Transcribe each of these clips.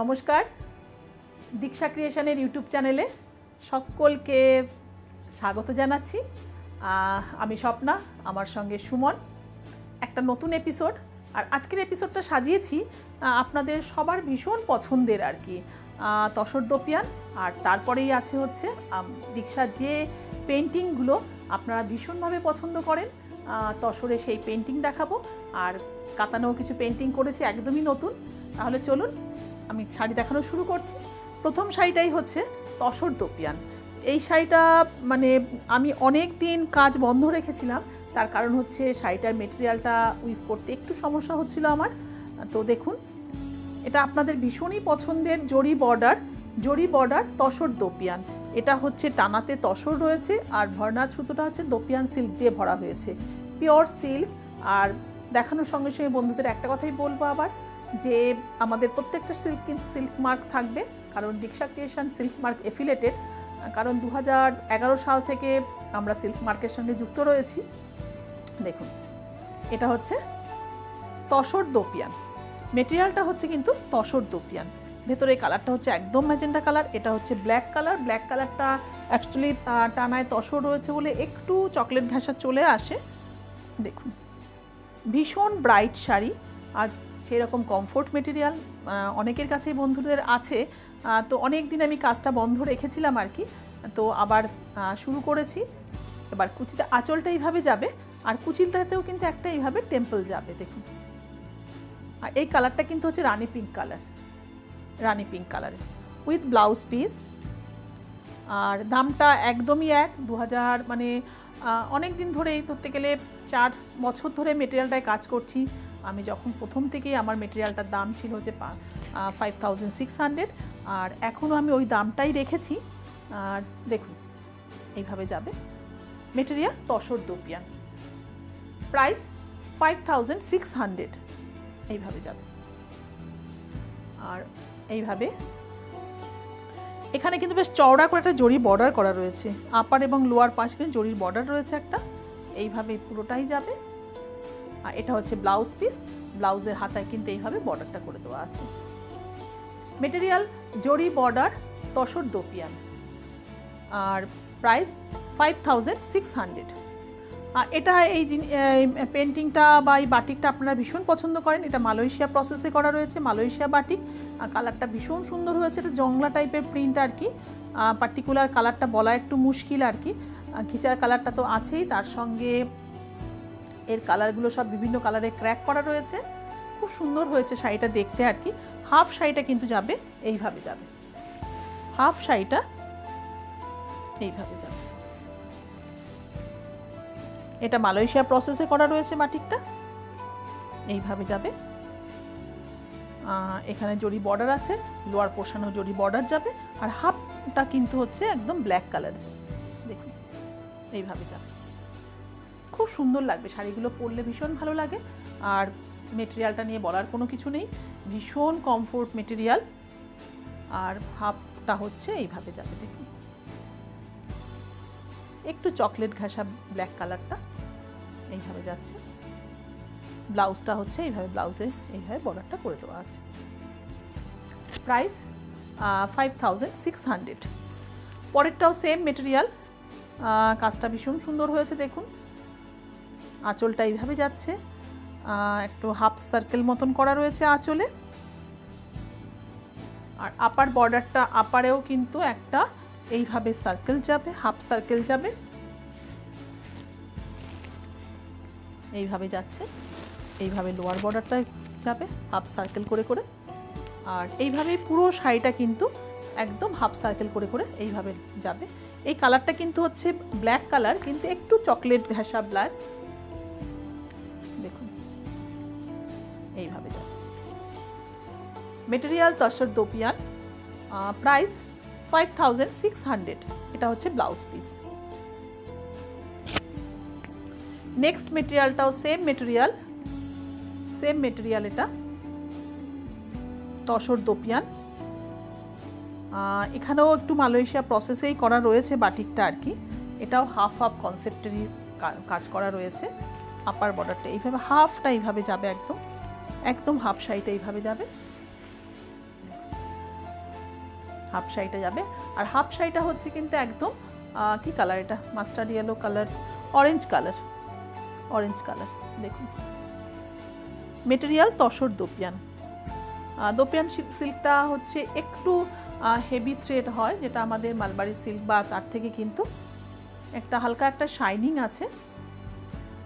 নমস্কার। দীক্ষা ক্রিয়েশনের ইউটিউব চ্যানেলে সকলকে স্বাগত জানাচ্ছি। আমি স্বপ্না, আমার সঙ্গে সুমন। একটা নতুন এপিসোড। আর আজকের এপিসোডটা সাজিয়েছি আপনাদের সবার ভীষণ পছন্দের আর কি। তসর দোপিয়ান। আর তারপরেই আছে হচ্ছে দীক্ষার যে পেন্টিংগুলো আপনারা ভীষণভাবে পছন্দ করেন তসরে সেই পেন্টিং দেখাবো। আর কাতানেও কিছু পেন্টিং করেছি, একদমই নতুন। তাহলে চলুন আমি শাড়ি দেখানো শুরু করছি। প্রথম শাড়িটাই হচ্ছে তসর দোপিয়ান এই শাড়িটা মানে আমি অনেক দিন কাজ বন্ধ রেখেছিলাম। তার কারণ হচ্ছে শাড়িটার মেটেরিয়ালটা উইভ করতে একটু সমস্যা হচ্ছিল আমার। তো দেখুন, এটা আপনাদের ভীষণই পছন্দের জরি বর্ডার জরি বর্ডার তসর দোপিয়ান এটা হচ্ছে টানাতে তসর রয়েছে আর ভর্নার সুতোটা হচ্ছে দোপিয়ান সিল্ক দিয়ে ভরা হয়েছে। পিওর সিল্ক আর দেখানোর সঙ্গে সঙ্গে বন্ধুদের একটা কথাই বলব আবার। যে আমাদের প্রত্যেকটা সিল্ক কিন্তু সিল্ক মার্ক থাকবে, কারণ দীক্ষা ক্রিয়েশন সিল্ক মার্ক এফিলেটেড কারণ দু হাজার এগারো সাল থেকে আমরা সিল্ক মার্কের সঙ্গে যুক্ত রয়েছি। দেখুন, এটা হচ্ছে তসর দোপিয়ান। মেটেরিয়ালটা হচ্ছে কিন্তু তসর দোপিয়ান। ভেতরে কালারটা হচ্ছে একদম ম্যাজেন্ডা কালার এটা হচ্ছে ব্ল্যাক কালার ব্ল্যাক কালারটা অ্যাকচুয়ালি টানায় তসর রয়েছে বলে একটু চকলেট ঘাসা চলে আসে। দেখুন, ভীষণ ব্রাইট শাড়ি। আর সেরকম কমফোর্ট মেটেরিয়াল অনেকের কাছেই বন্ধুদের আছে। তো অনেক দিন আমি কাজটা বন্ধ রেখেছিলাম আর কি। তো আবার শুরু করেছি। এবার কুচিতে আঁচলটা এইভাবে যাবে, আর কুচিলটাতেও কিন্তু একটা এইভাবে টেম্পল যাবে, দেখুন। আর এই কালারটা কিন্তু হচ্ছে rani pink colour rani pink কালারের উইথ ব্লাউজ পিস আর দামটা একদমই এক দু মানে অনেক দিন ধরেই ধরতে গেলে চার বছর ধরে মেটেরিয়ালটায় কাজ করছি। আমি যখন প্রথম থেকেই আমার মেটেরিয়ালটার দাম ছিল হচ্ছে ফাইভ সিক্স হান্ড্রেড আর এখনও আমি ওই দামটাই রেখেছি। আর দেখুন, এইভাবে যাবে। Material tussar dupion. Price five thousand six hundred এইভাবে যাবে। আর এইভাবে, এখানে কিন্তু বেশ চওড়া করে একটা জরি বর্ডার করা রয়েছে। আপার এবং লোয়ার পাশে কিন্তু জরির বর্ডার রয়েছে একটা। এইভাবে পুরোটাই যাবে। আর এটা হচ্ছে ব্লাউজ পিস ব্লাউজের হাতায় কিন্তু এইভাবে বর্ডারটা করে দেওয়া আছে। Material zari border tussar dupion. আর price five thousand six hundred এটা এই পেন্টিংটা বা এই বাটিকটা আপনারা ভীষণ পছন্দ করেন। এটা মালয়েশিয়া প্রসেসে করা রয়েছে, মালয়েশিয়া বাটিক আর কালারটা ভীষণ সুন্দর হয়েছে। এটা জংলা টাইপের প্রিন্ট আর কি। পার্টিকুলার কালারটা বলা একটু মুশকিল আর কি। ঘিচার কালারটা তো আছেই। তার সঙ্গে এর কালারগুলো সব বিভিন্ন কালারে ক্র্যাক করা রয়েছে। খুব সুন্দর হয়েছে শাড়িটা দেখতে আর কি। হাফ শাড়িটা কিন্তু যাবে, এইভাবে যাবে। হাফ শাড়িটা এইভাবে যাবে। এটা মালয়েশিয়া প্রসেসে করা রয়েছে মাটিকটা। এইভাবে যাবে। এখানে জরি বর্ডার আছে, লোয়ার পোষানো জরি বর্ডার যাবে। আর হাফটা কিন্তু হচ্ছে একদম ব্ল্যাক কালার দেখুন, এইভাবে যাবে। খুব সুন্দর লাগবে। শাড়িগুলো পরলে ভীষণ ভালো লাগে। আর মেটেরিয়ালটা নিয়ে বলার কোনো কিছু নেই। ভীষণ কমফোর্ট মেটেরিয়াল আর হাফটা হচ্ছে এইভাবে যাবে, দেখুন। একটু চকলেট ঘাসা ব্ল্যাক কালারটা এইভাবে যাচ্ছে। ব্লাউজটা হচ্ছে এইভাবে, ব্লাউজে এইভাবে বর্ডারটা করে দেওয়া আছে। Price five thousand six hundred পরেরটাও same material কাজটা ভীষণ সুন্দর হয়েছে, দেখুন। আঁচলটা এইভাবে যাচ্ছে। একটু হাফ সার্কেল মতন করা রয়েছে আঁচলে। আর আপার বর্ডারটা আপারেও কিন্তু একটা এইভাবে সার্কেল যাবে, হাফ সার্কেল যাবে। এইভাবে যাচ্ছে। এইভাবে লোয়ার বর্ডারটা যাবে, হাফ সার্কেল করে করে। আর এইভাবেই পুরো শাড়িটা কিন্তু একদম হাফ সার্কেল করে করে এইভাবে যাবে। এই কালারটা কিন্তু হচ্ছে ব্ল্যাক কালার, কিন্তু একটু chocolate ঘাসা black. Material tussar dupion price five six hundred এটা হচ্ছে ব্লাউজ পিস। নেক্সট মেটেরিয়ালটাও সেম মেটেরিয়াল সেম মেটেরিয়াল এটা। তসর দোপিয়ান। এখানেও একটু মালয়েশিয়া প্রসেসেই করা রয়েছে বাটিকটা আর কি। এটাও হাফ হাফ কনসেপ্টেরই কাজ করা রয়েছে। আপার বর্ডারটা এইভাবে হাফটা এইভাবে যাবে একদম। একদম হাফ শাড়িটা এইভাবে যাবে। হাফ শাড়িটা যাবে। আর হাফ শাড়িটা হচ্ছে কিন্তু একদম কি কালার এটা? Mustard yellow colour orange colour orange colour দেখুন। Material tussar dupion. দোপিয়ান সিল্কটা হচ্ছে একটু হেভি থ্রেড হয়, যেটা আমাদের মালবাড়ি সিল্ক বা তার থেকে কিন্তু একটা হালকা একটা শাইনিং আছে।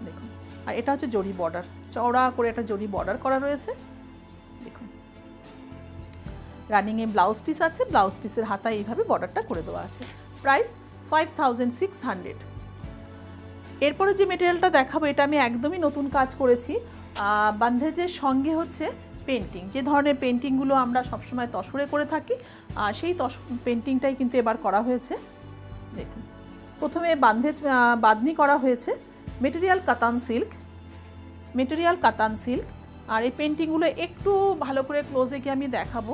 দেখুন। আর এটা হচ্ছে জরি বর্ডার চওড়া করে একটা জরি বর্ডার করা রয়েছে। রানিংয়ে ব্লাউজ পিস আছে ব্লাউজ পিসের হাতায় এইভাবে বর্ডারটা করে দেওয়া আছে। Price five thousand six hundred এরপরে যে মেটেরিয়ালটা দেখাবো, এটা আমি একদমই নতুন কাজ করেছি। বান্ধেজের সঙ্গে হচ্ছে পেন্টিং যে ধরনের পেন্টিংগুলো আমরা সবসময় তসরে করে থাকি সেই তস পেন্টিংটাই কিন্তু এবার করা হয়েছে। দেখুন, প্রথমে বান্ধেজ বাদনি করা হয়েছে। Material katan silk material katan silk আর এই পেন্টিংগুলো একটু ভালো করে ক্লোজে গিয়ে আমি দেখাবো।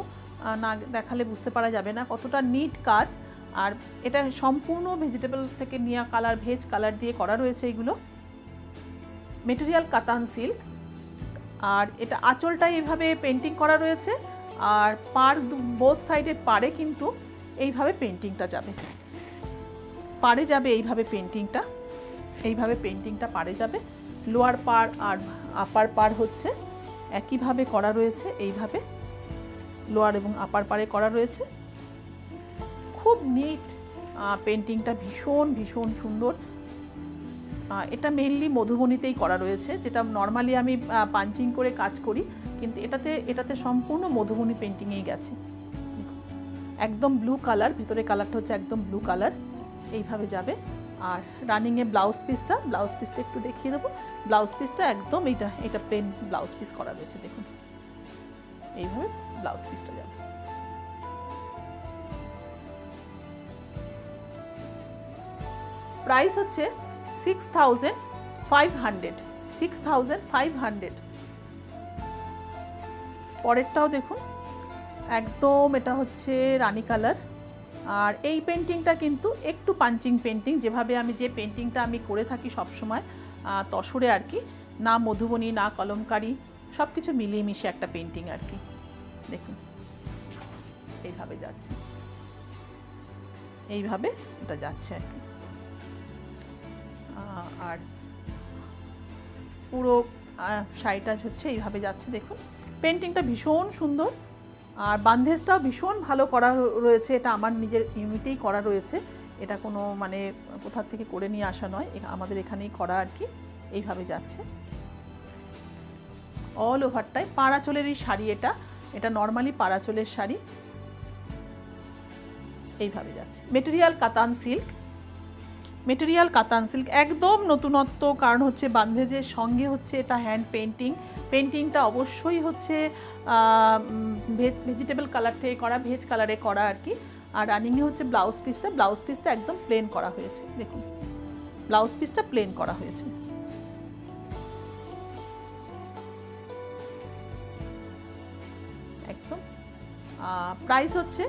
না দেখালে বুঝতে পারা যাবে না কতটা নিট কাজ। আর এটা সম্পূর্ণ ভেজিটেবল থেকে নেওয়া কালার ভেজ কালার দিয়ে করা রয়েছে এগুলো। মেটেরিয়াল কাতান সিল্ক আর এটা আঁচলটা এইভাবে পেন্টিং করা রয়েছে। আর পার বোথ সাইডে পারে কিন্তু এইভাবে পেন্টিংটা যাবে। পারে যাবে এইভাবে পেন্টিংটা এইভাবে পেন্টিংটা পারে যাবে। লোয়ার পার আর আপার পার হচ্ছে। একইভাবে করা রয়েছে, এইভাবে। লোয়ার এবং আপার পারে করা রয়েছে। খুব নিট পেন্টিংটা ভীষণ ভীষণ সুন্দর। এটা মেনলি মধুবনীতেই করা রয়েছে, যেটা নর্মালি আমি পাঞ্চিং করে কাজ করি, কিন্তু এটাতে এটাতে সম্পূর্ণ মধুবনী পেন্টিংয়েই গেছে। একদম ব্লু কালার ভিতরে কালারটা হচ্ছে একদম ব্লু কালার এইভাবে যাবে। আর রানিংয়ে ব্লাউজ পিসটা ব্লাউজ পিসটা একটু দেখিয়ে দেবো। ব্লাউজ পিসটা একদম এটা এটা প্লেন ব্লাউজ পিস করা রয়েছে, দেখুন। এইভাবে ব্লাউজ পিসটা যাবে। প্রাইস হচ্ছে six thousand five hundred six thousand five hundred পরেরটাও দেখুন, একদম এটা হচ্ছে রানি কালার। আর এই পেন্টিংটা কিন্তু একটু পাঞ্চিং পেন্টিং যেভাবে আমি যে পেন্টিংটা আমি করে থাকি সবসময় তসরে আর কি, না মধুবনী, না কলমকারি সব কিছু মিলিয়ে মিশে একটা পেন্টিং আর কি। দেখুন, এইভাবে যাচ্ছে। এইভাবে এটা যাচ্ছে আর কি। আর পুরো শাড়িটা হচ্ছে এইভাবে যাচ্ছে, দেখুন। পেন্টিংটা ভীষণ সুন্দর, আর বান্ধেজটাও ভীষণ ভালো করা রয়েছে। এটা আমার নিজের ইউনিটেই করা রয়েছে। এটা কোনো মানে কোথা থেকে করে নিয়ে আসা নয়। আমাদের এখানেই করা আর কি। এইভাবে যাচ্ছে। অল ওভারটাই পাড়াচলেরই শাড়ি এটা। এটা নর্মালি পাড়াচলের শাড়ি। এইভাবে যাচ্ছে। Material katan silk material katan silk একদম নতুনত্ব, কারণ হচ্ছে বান্ধেজের সঙ্গে হচ্ছে এটা হ্যান্ড পেন্টিং পেন্টিংটা অবশ্যই হচ্ছে ভেজ ভেজিটেবল কালার থেকে করা ভেজ কালারে করা আর কি। আর রানিংয়ে হচ্ছে ব্লাউজ পিসটা ব্লাউজ পিসটা একদম প্লেন করা হয়েছে। দেখুন ব্লাউজ পিসটা প্লেন করা হয়েছে। প্রাইস হচ্ছে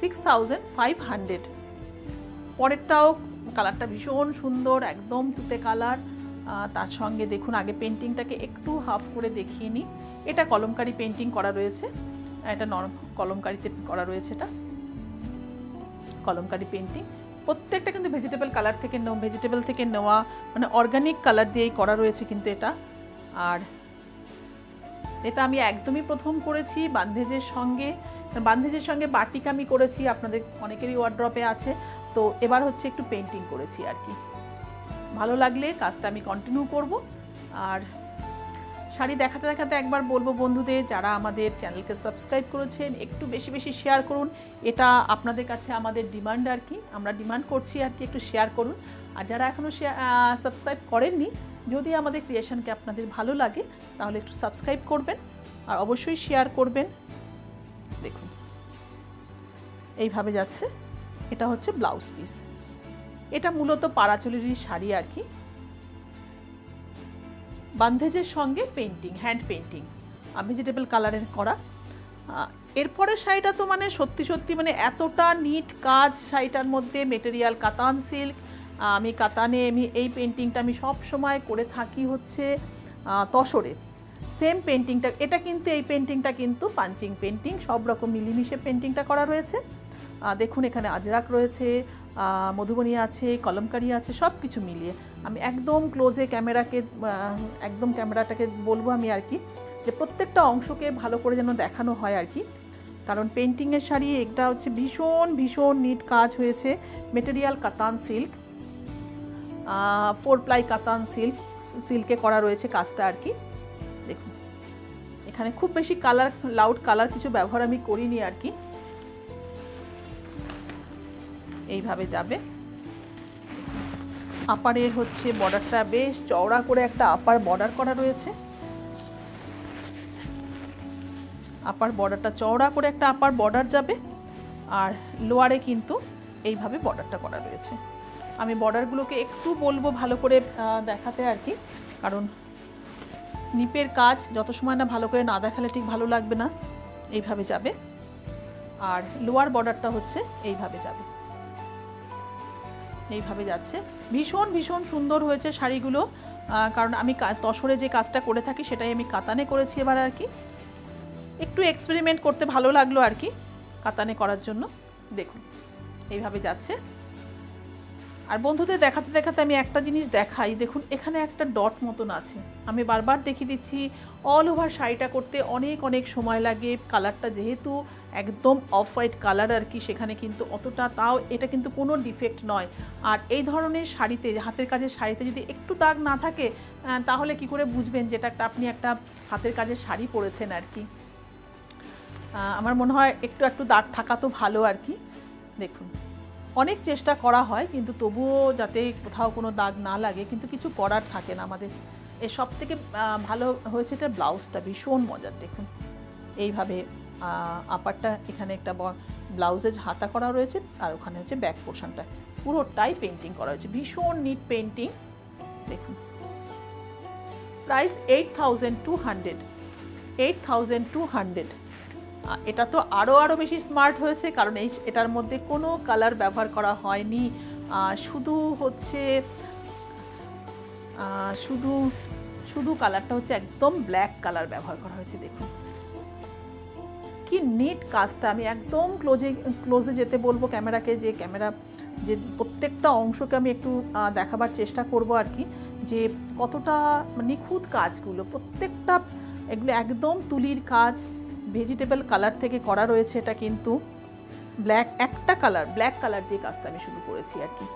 সিক্স থাউজেন্ড ফাইভ হান্ড্রেড পরেরটাও কালারটা ভীষণ সুন্দর, একদম তুতে কালার তার সঙ্গে দেখুন, আগে পেন্টিংটাকে একটু হাফ করে দেখিয়ে নিই। এটা কলমকারি পেন্টিং করা রয়েছে। এটা নরম কলমকারিতে করা রয়েছে এটা। কলমকারি পেন্টিং প্রত্যেকটা কিন্তু ভেজিটেবল কালার থেকে ভেজিটেবল থেকে নেওয়া মানে অর্গানিক কালার দিয়েই করা রয়েছে কিন্তু এটা। আর এটা আমি একদমই প্রথম করেছি বান্ধেজের সঙ্গে। বান্ধেজের সঙ্গে বাটিক আমি করেছি, আপনাদের অনেকেরই ওয়ার্ড্রপে আছে। তো এবার হচ্ছে একটু পেন্টিং করেছি আর কি। ভালো লাগলে কাজটা আমি কন্টিনিউ করব। আর শাড়ি দেখাতে দেখাতে একবার বলব বন্ধুদের, যারা আমাদের চ্যানেলকে সাবস্ক্রাইব করেছেন, একটু বেশি বেশি শেয়ার করুন। এটা আপনাদের কাছে আমাদের ডিমান্ড আর কি। আমরা ডিমান্ড করছি আর কি, একটু শেয়ার করুন। আর যারা এখনও সাবস্ক্রাইব করেননি, যদি আমাদের ক্রিয়েশনকে আপনাদের ভালো লাগে, তাহলে একটু সাবস্ক্রাইব করবেন আর অবশ্যই শেয়ার করবেন। দেখুন, এইভাবে যাচ্ছে। এটা হচ্ছে ব্লাউজ পিস এটা মূলত পাড়াচুলিরই শাড়ি আর কি। বান্ধেজের সঙ্গে পেন্টিং হ্যান্ড পেন্টিং ভেজিটেবল কালারের করা। এরপরে শাড়িটা তো মানে সত্যি সত্যি মানে এতটা নিট কাজ, শাড়িটার মধ্যে মেটেরিয়াল কাতান সিল্ক আমি কাতানে, আমি এই পেন্টিংটা আমি সব সময় করে থাকি হচ্ছে তসরে। সেম পেন্টিংটা এটা কিন্তু এই পেন্টিংটা কিন্তু পাঞ্চিং পেন্টিং সব রকম মিলিমিশে পেন্টিংটা করা রয়েছে। দেখুন এখানে আজরাক রয়েছে মধুবনী আছে, কলমকারি আছে, সব কিছু মিলিয়ে। আমি একদম ক্লোজে ক্যামেরাকে একদম ক্যামেরাটাকে বলব আমি আর কি, যে প্রত্যেকটা অংশকে ভালো করে যেন দেখানো হয় আর কি। কারণ পেন্টিংয়ের শাড়ি, এটা হচ্ছে ভীষণ ভীষণ নিট কাজ হয়েছে material katan silk four ply katan silk, সিল্কে করা রয়েছে কাজটা আর কি। দেখুন, এখানে খুব বেশি কালার, লাউড কালার কিছু ব্যবহার আমি করিনি আর কি। এইভাবে যাবে। আপারের হচ্ছে বর্ডারটা বেশ চওড়া করে একটা আপার বর্ডার করা রয়েছে। আপার বর্ডারটা চওড়া করে একটা আপার বর্ডার যাবে। আর লোয়ারে কিন্তু এইভাবে বর্ডারটা করা রয়েছে। আমি বর্ডারগুলোকে একটু বলব ভালো করে দেখাতে আর কি। কারণ নিপের কাজ যত সময় না ভালো করে না দেখালে ঠিক ভালো লাগবে না, এইভাবে যাবে। আর লোয়ার বর্ডারটা হচ্ছে এইভাবে যাবে। এইভাবে যাচ্ছে। ভীষণ ভীষণ সুন্দর হয়েছে শাড়িগুলো। কারণ আমি তসরে যে কাজটা করে থাকি সেটাই আমি কাতানে করেছি এবার আর কি। একটু এক্সপেরিমেন্ট করতে ভালো লাগল আর কি, কাতানে করার জন্য। দেখুন, এইভাবে যাচ্ছে। আর বন্ধুদের দেখাতে দেখাতে আমি একটা জিনিস দেখাই। দেখুন, এখানে একটা ডট মতন আছে। আমি বারবার দেখিয়ে দিচ্ছি অল ওভার শাড়িটা করতে অনেক অনেক সময় লাগে। কালারটা যেহেতু একদম অফ হোয়াইট কালার আর কি, সেখানে কিন্তু অতটা তাও এটা কিন্তু কোনো ডিফেক্ট নয়। আর এই ধরনের শাড়িতে, হাতের কাজের শাড়িতে যদি একটু দাগ না থাকে তাহলে কি করে বুঝবেন যেটা একটা, আপনি একটা হাতের কাজের শাড়ি পরেছেন আর কি? আমার মনে হয় একটু একটু দাগ থাকা তো ভালো আর কি। দেখুন। অনেক চেষ্টা করা হয়, কিন্তু তবুও যাতে কোথাও কোনো দাগ না লাগে, কিন্তু কিছু করার থাকে না আমাদের। এর সব থেকে ভালো হয়েছে এটা ব্লাউজটা, ভীষণ মজার দেখুন। এইভাবে আপারটা এখানে একটা ব্লাউজের হাতা করা রয়েছে, আর ওখানে হচ্ছে ব্যাক পোর্শনটা। পুরোটাই পেন্টিং করা হয়েছে, ভীষণ নিট পেন্টিং দেখুন। Price eight thousand two hundred eight thousand two hundred এটা তো আরও আরও বেশি স্মার্ট হয়েছে, কারণ এই এটার মধ্যে কোনো কালার ব্যবহার করা হয়নি। শুধু হচ্ছে শুধু শুধু কালারটা হচ্ছে একদম ব্ল্যাক কালার ব্যবহার করা হয়েছে, দেখুন। কি নিট কাজটা, আমি একদম ক্লোজে ক্লোজে যেতে বলব ক্যামেরাকে যে ক্যামেরা যে প্রত্যেকটা অংশকে আমি একটু দেখাবার চেষ্টা করব আর কি, যে কতটা নিখুঁত কাজগুলো, প্রত্যেকটা, এগুলো একদম তুলির কাজ ভেজিটেবল কালার থেকে করা রয়েছে এটা কিন্তু ব্ল্যাক একটা কালার ব্ল্যাক কালার দিয়ে কাজটা আমি শুরু করেছি আর কি।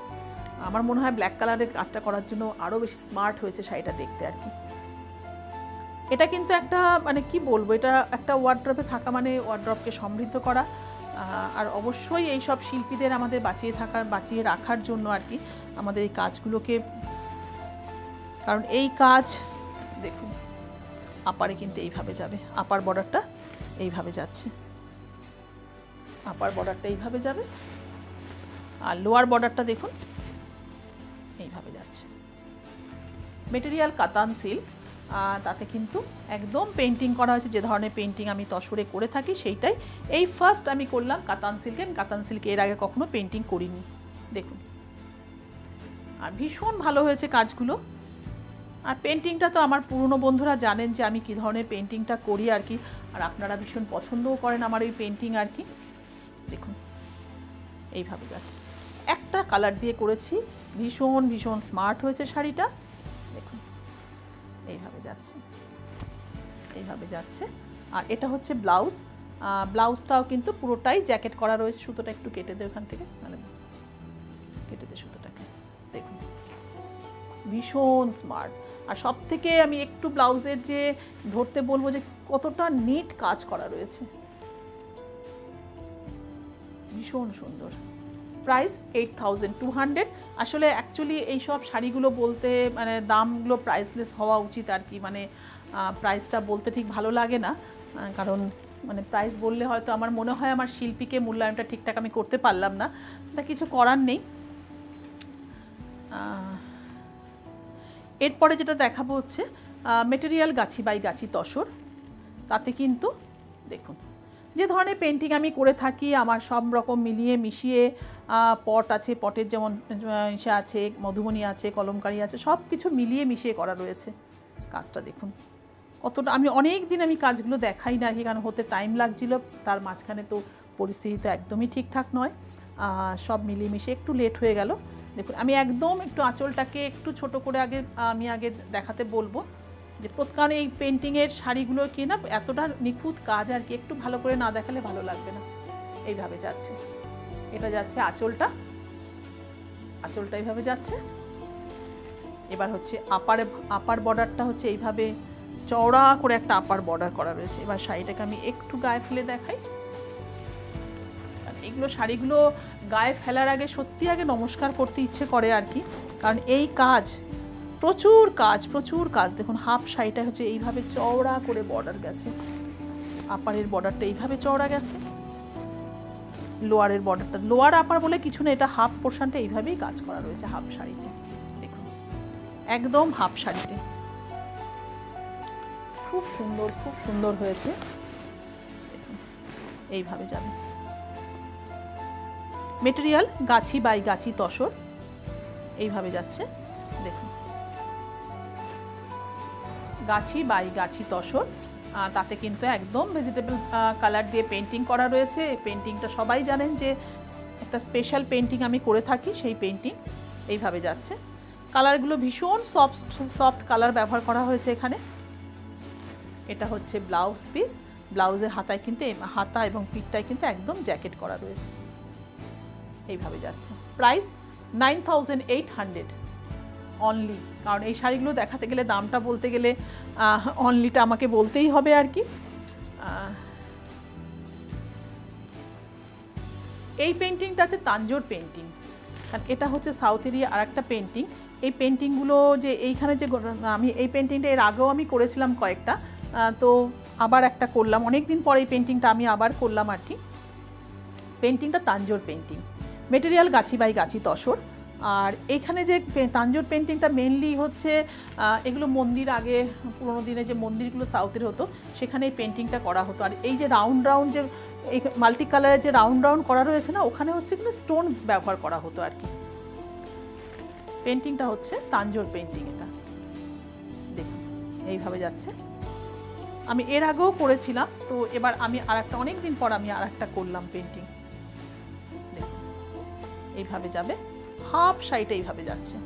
আমার মনে হয় ব্ল্যাক কালারের কাজটা করার জন্য আরও বেশি স্মার্ট হয়েছে শাড়িটা দেখতে আর কি। এটা কিন্তু একটা মানে কি বলব, এটা একটা ওয়ার্ড্রপে থাকা মানে ওয়ার্ড্রপকে সমৃদ্ধ করা। আর অবশ্যই এই সব শিল্পীদের আমাদের বাঁচিয়ে থাকার বাঁচিয়ে রাখার জন্য আর কি আমাদের এই কাজগুলোকে, কারণ এই কাজ, দেখুন, আপারে কিন্তু এইভাবে যাবে, আপার বর্ডারটা এইভাবে যাচ্ছে। আপার বর্ডারটা এইভাবে যাবে। আর লোয়ার বর্ডারটা দেখুন, এইভাবে যাচ্ছে। মেটেরিয়াল কাতান সিল্ক তাতে কিন্তু একদম পেন্টিং করা হয়েছে। যে ধরনের পেন্টিং আমি তসরে করে থাকি, সেইটাই। এই ফার্স্ট আমি করলাম কাতান সিল্কে আমি কাতান সিল্কে এর আগে কখনো পেন্টিং করিনি। দেখুন। আর ভীষণ ভালো হয়েছে কাজগুলো। আর পেন্টিংটা তো আমার পুরনো বন্ধুরা জানেন যে আমি কী ধরনের পেন্টিংটা করি আর কি। আর আপনারা ভীষণ পছন্দও করেন আমার ওই পেন্টিং আর কি। দেখুন, এইভাবে যাচ্ছে। একটা কালার দিয়ে করেছি, ভীষণ ভীষণ স্মার্ট হয়েছে শাড়িটা। দেখুন, এইভাবে যাচ্ছে। এইভাবে যাচ্ছে। আর এটা হচ্ছে ব্লাউজ ব্লাউজটাও কিন্তু পুরোটাই জ্যাকেট করা রয়েছে, সুতোটা একটু কেটে দে ওখান থেকে। নাহলে কেটে দে সুতোটাকে। দেখুন, ভীষণ স্মার্ট আর সব থেকে আমি একটু ব্লাউজের যে ধরতে বলব যে কতটা নিট কাজ করা রয়েছে। ভীষণ সুন্দর। Price eight thousand two hundred আসলে অ্যাকচুয়ালি এই সব শাড়িগুলো বলতে মানে দামগুলো প্রাইসলেস হওয়া উচিত আর কি। মানে প্রাইসটা বলতে ঠিক ভালো লাগে না। কারণ মানে প্রাইস বললে হয়তো আমার মনে হয় আমার শিল্পীকে মূল্যায়নটা ঠিকঠাক আমি করতে পারলাম না। তা কিছু করার নেই। এরপরে যেটা দেখাবো হচ্ছে মেটেরিয়াল গাছি বাই গাছি তসর। তাতে কিন্তু দেখুন, যে ধরনের পেন্টিং আমি করে থাকি, আমার সব রকম মিলিয়ে মিশিয়ে পট আছে পটের যেমন ইসে আছে, মধুবনী আছে, কলমকারি আছে, সব কিছু মিলিয়ে মিশিয়ে করা রয়েছে কাজটা দেখুন। কতটা আমি অনেক দিন আমি কাজগুলো দেখাই না কি কারণ হতে টাইম লাগছিল, তার মাঝখানে তো পরিস্থিতি তো একদমই ঠিকঠাক নয়। সব মিলিয়ে মিশিয়ে একটু লেট হয়ে গেল। দেখুন, আমি একদম একটু আঁচলটাকে একটু ছোট করে আগে, আমি আগে দেখাতে বলব। যে কারণ এই পেন্টিংয়ের শাড়িগুলো কি না এতটা নিখুঁত কাজ আর কি, একটু ভালো করে না দেখালে ভালো লাগবে না। এইভাবে যাচ্ছে। এটা যাচ্ছে আঁচলটা। আঁচলটা এইভাবে যাচ্ছে। এবার হচ্ছে আপার আপার বর্ডারটা হচ্ছে এইভাবে চওড়া করে একটা আপার বর্ডার করা রয়েছে। এবার শাড়িটাকে আমি একটু গায়ে ফেলে দেখাই। এগুলো শাড়িগুলো গায়ে ফেলার আগে সত্যি আগে নমস্কার করতে ইচ্ছে করে আর কি। কারণ এই কাজ প্রচুর কাজ প্রচুর কাজ। দেখুন, হাফ শাড়িটা হচ্ছে এইভাবে চওড়া করে বর্ডার গেছে। আপারের বর্ডারটা এইভাবে চওড়া গেছে। লোয়ারের বর্ডারটা লোয়ার আপার বলে কিছু না, এটা হাফ পোর্শনটা এইভাবেই কাজ করা রয়েছে হাফ শাড়িতে। দেখুন, একদম হাফ শাড়িতে। খুব সুন্দর খুব সুন্দর হয়েছে। এইভাবে যাবে। মেটেরিয়াল গাছি বাই গাছি তসর, এইভাবে যাচ্ছে। দেখুন গাছি বাই গাছি তসর। তাতে কিন্তু একদম ভেজিটেবল কালার দিয়ে পেন্টিং করা রয়েছে। এই পেন্টিংটা সবাই জানেন যে একটা স্পেশাল পেন্টিং আমি করে থাকি, সেই পেন্টিং এইভাবে যাচ্ছে। কালারগুলো ভীষণ সফট সফট কালার ব্যবহার করা হয়েছে এখানে। এটা হচ্ছে ব্লাউজ পিস ব্লাউজের হাতায় কিন্তু হাতা এবং পিঠটায় কিন্তু একদম জ্যাকেট করা রয়েছে। এইভাবে যাচ্ছে। Price nine thousand eight hundred only কারণ এই শাড়িগুলো দেখাতে গেলে, দামটা বলতে গেলে অনলিটা আমাকে বলতেই হবে আর কি। এই পেন্টিংটা আছে তাঞ্জোর পেন্টিং কারণ এটা হচ্ছে সাউথ এরিয়া আর একটা পেন্টিং এই পেন্টিংগুলো যে এইখানে যে আমি এই পেন্টিংটা এর আগেও আমি করেছিলাম কয়েকটা। তো আবার একটা করলাম। অনেক দিন পর এই পেন্টিংটা আমি আবার করলাম আর কি। পেন্টিংটা Tanjore painting material gachi by gachi tussar. আর এখানে যে তাঞ্জোর পেন্টিংটা মেনলি হচ্ছে এগুলো মন্দির আগে, পুরোনো দিনে যে মন্দিরগুলো সাউথের হতো, সেখানে এই পেন্টিংটা করা হতো। আর এই যে রাউন্ড রাউন্ড যে, এই মাল্টি কালারের যে রাউন্ড রাউন্ড করা রয়েছে না, ওখানে হচ্ছে কিন্তু স্টোন ব্যবহার করা হতো আর কি। পেন্টিংটা হচ্ছে তাঞ্জোর পেন্টিং এটা। দেখুন, এইভাবে যাচ্ছে। আমি এর আগেও করেছিলাম, তো এবার আমি আর একটা অনেক দিন পর আমি আর একটা করলাম পেন্টিং এইভাবে যাবে। হাফ শাড়িটা এইভাবে যাচ্ছে।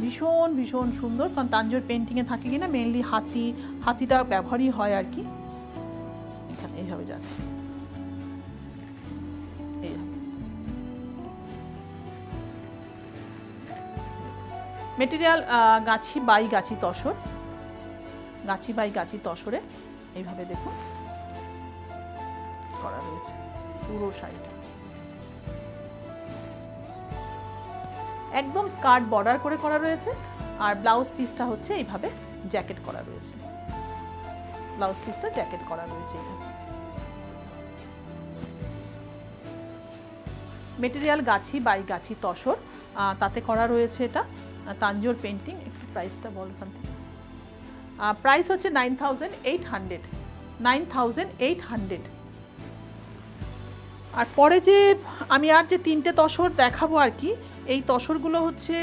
ভীষণ ভীষণ সুন্দর, কারণ তাঞ্জোর পেন্টিংয়ে থাকে কিনা মেনলি হাতি, হাতিটা ব্যবহারই হয় আর কি। এখানে এইভাবে যাচ্ছে। Material Gachhi by Gachhi tussar. Gachhi by গাছি তসরে এইভাবে দেখুন। করা রয়েছে পুরো শাড়িটা একদম স্কার্ট বর্ডার করে করা রয়েছে আর ব্লাউজ পিসটা হচ্ছে এইভাবে জ্যাকেট করা রয়েছে। ব্লাউজ পিসটা জ্যাকেট করা রয়েছে মেটেরিয়াল গাছি বাই গাছি তসর তাতে করা রয়েছে এটা। তাঞ্জোর পেন্টিং একটু প্রাইসটা বল ওখান থেকে। প্রাইস হচ্ছে nine thousand eight hundred. Nine thousand eight hundred. আর পরে যে আমি আর যে তিনটে তসর দেখাবো আর কি এই তসরগুলো হচ্ছে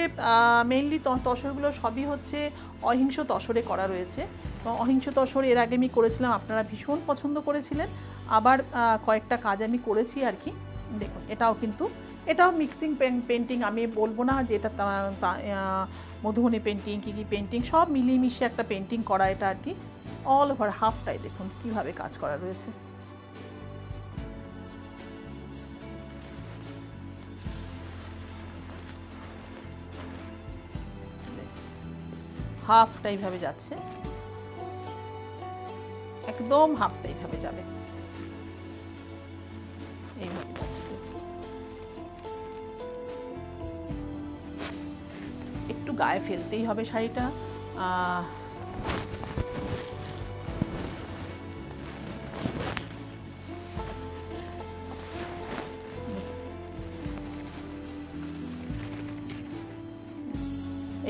মেইনলি তসরগুলো সবই হচ্ছে অহিংস তসরে করা রয়েছে। অহিংস তসর এর আগে আমি করেছিলাম, আপনারা ভীষণ পছন্দ করেছিলেন। আবার কয়েকটা কাজ আমি করেছি আর কি। দেখুন, এটাও কিন্তু, এটাও মিক্সিং পেন্টিং আমি বলব না যে এটা মধুবনী পেন্টিং কী কী পেন্টিং সব মিলিয়ে মিশিয়ে একটা পেন্টিং করা এটা আর কি অল ওভার হাফটাই দেখুন কীভাবে কাজ করা রয়েছে। হাফটা এইভাবে যাচ্ছে। একদম হাফটা এইভাবে যাবে। এইভাবে যাচ্ছে। একটু গায়ে ফেলতেই হবে শাড়িটা।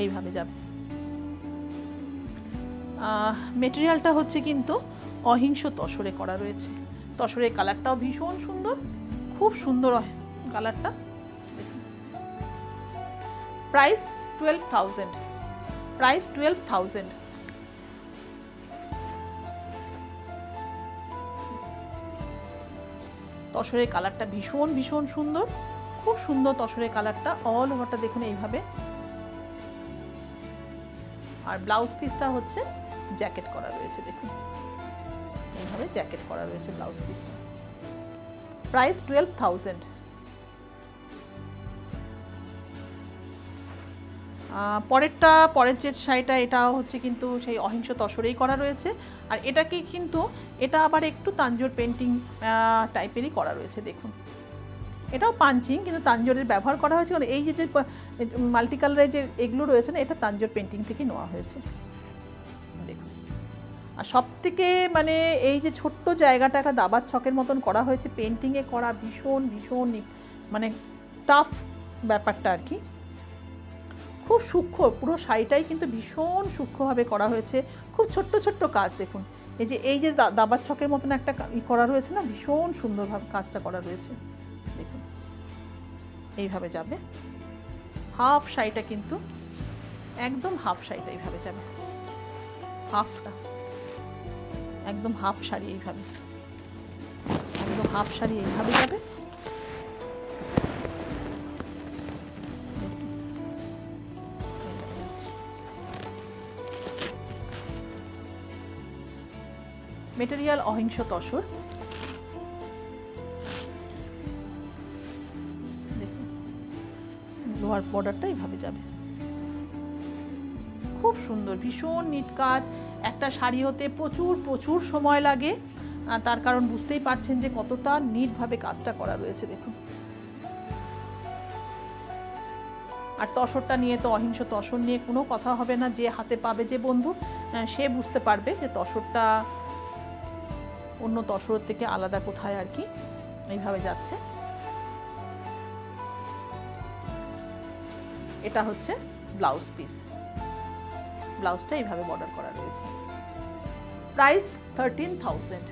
এইভাবে যাবে। মেটেরিয়ালটা হচ্ছে কিন্তু অহিংস তসরে করা রয়েছে। তসরের কালারটাও ভীষণ সুন্দর, খুব সুন্দর কালারটা price twelve thousand price twelve thousand তসরের কালারটা ভীষণ ভীষণ সুন্দর, খুব সুন্দর তসরের কালারটা অল ওভারটা দেখুন এইভাবে। আর ব্লাউজ পিসটা হচ্ছে জ্যাকেট করা রয়েছে, দেখুন। এইভাবে জ্যাকেট করা রয়েছে ব্লাউজ পিসটা প্রাইস টুয়েলভ থাউজেন্ড পরেরটা, পরের যে শাড়িটা এটা হচ্ছে কিন্তু সেই অহিংস তসরেই করা রয়েছে। আর এটাকে কিন্তু, এটা আবার একটু তাঞ্জোর পেন্টিং টাইপেরই করা রয়েছে, দেখুন। এটাও পাঞ্চিং, কিন্তু তাঞ্জোরের ব্যবহার করা হয়েছে। কারণ এই যে যে মাল্টি যে এগুলো রয়েছে না, এটা তাঞ্জোর পেন্টিং থেকে নেওয়া হয়েছে। আর সব থেকে মানে এই যে ছোট্ট জায়গাটা একটা দাবার ছকের মতন করা হয়েছে পেন্টিংয়ে করা ভীষণ ভীষণ মানে টাফ ব্যাপারটা আর কি। খুব সূক্ষ্ম, পুরো শাড়িটাই কিন্তু ভীষণ সূক্ষ্মভাবে করা হয়েছে। খুব ছোট্ট ছোট্ট কাজ দেখুন। এই যে এই যে দাবার ছকের মতন একটা করা রয়েছে না, ভীষণ সুন্দরভাবে কাজটা করা রয়েছে। দেখুন, এইভাবে যাবে। হাফ শাড়িটা কিন্তু, একদম হাফ শাড়িটা এইভাবে যাবে। হাফটা। একদম হাফ শাড়ি এইভাবে। একদম হাফ শাড়ি এইভাবে যাবে। মেটেরিয়াল অহিংস তসর। লোহার বর্ডারটা এইভাবে যাবে। খুব সুন্দর, ভীষণ নিট কাজ। একটা শাড়ি হতে প্রচুর প্রচুর সময় লাগে। তার কারণ বুঝতেই পারছেন যে কতটা নিটভাবে কাজটা করা রয়েছে, দেখুন। আর তসরটা নিয়ে তো অহিংস তসর নিয়ে কোনো কথা হবে না, যে হাতে পাবে যে বন্ধু সে বুঝতে পারবে যে তসরটা অন্য তসরের থেকে আলাদা কোথায় আর কি, এইভাবে যাচ্ছে। এটা হচ্ছে ব্লাউজ পিস। ব্লাউজটা এইভাবে বর্ডার করা রয়েছে। প্রাইস থার্টিন থাউজেন্ড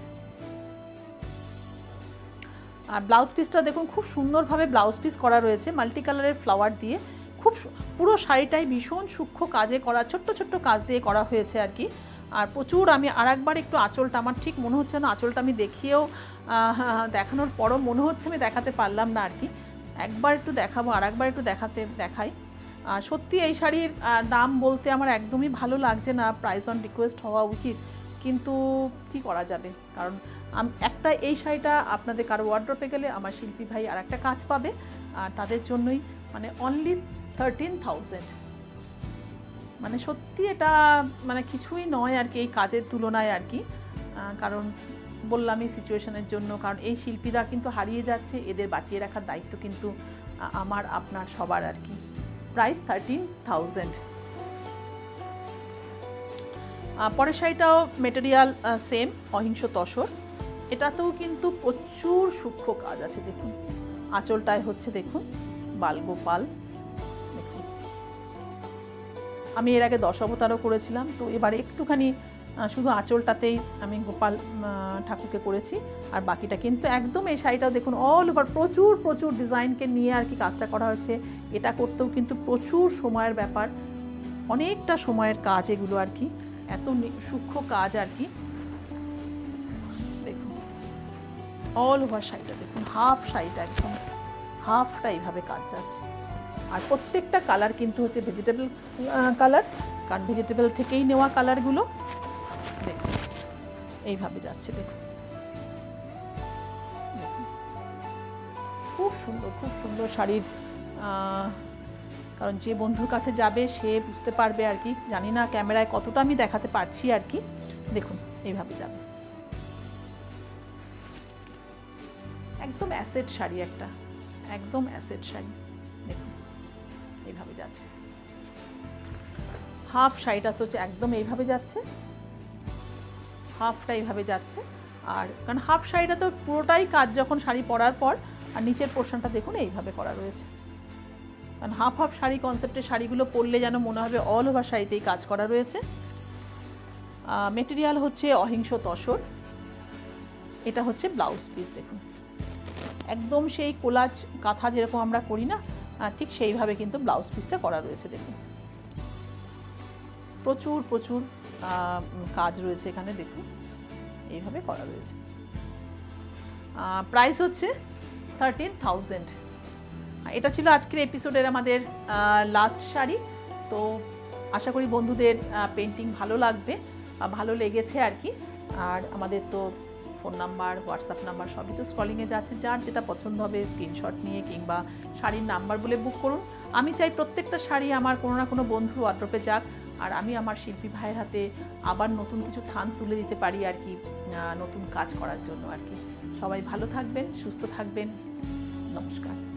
আর ব্লাউজ পিসটা দেখুন, খুব সুন্দরভাবে ব্লাউজ পিস করা রয়েছে মাল্টি কালারের ফ্লাওয়ার দিয়ে। খুব পুরো শাড়িটাই ভীষণ সূক্ষ্ম কাজে করা, ছোট্ট ছোট্ট কাজ দিয়ে করা হয়েছে আর কি। আর প্রচুর আমি আর একবার একটু আঁচলটা, আমার ঠিক মনে হচ্ছে না, আঁচলটা আমি দেখিয়েও দেখানোর পরও মনে হচ্ছে আমি দেখাতে পারলাম না আর কি। একবার একটু দেখাবো আর একবার একটু দেখাতে, দেখাই। আর সত্যি এই শাড়ির দাম বলতে আমার একদমই ভালো লাগছে না প্রাইস অন রিকোয়েস্ট হওয়া উচিত। কিন্তু কি করা যাবে? কারণ একটা এই শাড়িটা আপনাদের কারও ওয়ার্ড্রপে গেলে আমার শিল্পী ভাই আর একটা কাজ পাবে, আর তাদের জন্যই মানে অনলি থার্টিন থাউজেন্ড মানে সত্যি এটা মানে কিছুই নয় আর কি, এই কাজের তুলনায় আর কি। কারণ বললাম এই সিচুয়েশনের জন্য, কারণ এই শিল্পীরা কিন্তু হারিয়ে যাচ্ছে, এদের বাঁচিয়ে রাখার দায়িত্ব কিন্তু আমার, আপনার, সবার আর কি। প্রাইস থার্টিন থাউজেন্ড পরের শাড়িটাও মেটেরিয়াল সেম অহিংস তসর। এটাতেও কিন্তু প্রচুর সূক্ষ্ম কাজ আছে, দেখুন। আঁচলটায় হচ্ছে, দেখুন, বালগোপাল। আমি এর আগে দশ অবতারও করেছিলাম, তো এবারে একটুখানি শুধু আঁচলটাতেই আমি গোপাল ঠাকুরকে করেছি। আর বাকিটা কিন্তু একদম এই শাড়িটাও দেখুন অল ওভার প্রচুর প্রচুর ডিজাইনকে নিয়ে আর কি কাজটা করা হয়েছে। এটা করতেও কিন্তু প্রচুর সময়ের ব্যাপার, অনেকটা সময়ের কাজ এগুলো আর কি, এত সূক্ষ্ম কাজ আর কি। দেখুন অল ওভার শাড়িটা, দেখুন হাফ শাড়িটা একদম হাফটা এইভাবে কাজ যাচ্ছে। আর প্রত্যেকটা কালার কিন্তু হচ্ছে ভেজিটেবল কালার কারণ ভেজিটেবল থেকেই নেওয়া কালারগুলো দেখুন এইভাবে যাচ্ছে, দেখুন। খুব সুন্দর খুব সুন্দর শাড়ির কারণ যে বন্ধুর কাছে যাবে, সে বুঝতে পারবে আর কি। জানি না ক্যামেরায় কতটা আমি দেখাতে পারছি আর কি। দেখুন, এইভাবে যাবে। একদম অ্যাসেট শাড়ি একটা। একদম অ্যাসেট শাড়ি। দেখুন, এইভাবে যাচ্ছে। হাফ শাড়িটা তো একদম এইভাবে যাচ্ছে। হাফটা এইভাবে যাচ্ছে। আর কারণ হাফ শাড়িটা তো পুরোটাই কাজ যখন শাড়ি পরার পর, আর নিচের পোর্শনটা দেখুন এইভাবে করা রয়েছে। কারণ হাফ হাফ শাড়ি কনসেপ্টের শাড়িগুলো পরলে যেন মনে হবে অল ওভার শাড়িতেই কাজ করা রয়েছে। মেটেরিয়াল হচ্ছে অহিংস তসর। এটা হচ্ছে ব্লাউজ পিস দেখুন। একদম সেই কোলাজ কাঁথা যেরকম আমরা করি না ঠিক সেইভাবে কিন্তু ব্লাউজ পিসটা করা রয়েছে দেখুন। প্রচুর প্রচুর কাজ রয়েছে এখানে, দেখুন। এইভাবে করা রয়েছে। প্রাইস হচ্ছে থার্টিন থাউজেন্ড এটা ছিল আজকের এপিসোডের আমাদের লাস্ট শাড়ি। তো আশা করি বন্ধুদের পেন্টিং ভালো লাগবে ভালো লেগেছে আর কি। আর আমাদের তো ফোন নাম্বার হোয়াটসঅ্যাপ নাম্বার সবই তো স্ক্রলিংয়ে যাচ্ছে। যার যেটা পছন্দ হবে স্ক্রিনশট নিয়ে কিংবা শাড়ির নাম্বার বলে বুক করুন। আমি চাই প্রত্যেকটা শাড়ি আমার কোনো না কোনো বন্ধুর ওয়ার্ড্রপে যাক। আর আমি আমার শিল্পী ভাইয়ের হাতে আবার নতুন কিছু থান তুলে দিতে পারি আর কি নতুন কাজ করার জন্য আর কি। সবাই ভালো থাকবেন, সুস্থ থাকবেন। নমস্কার।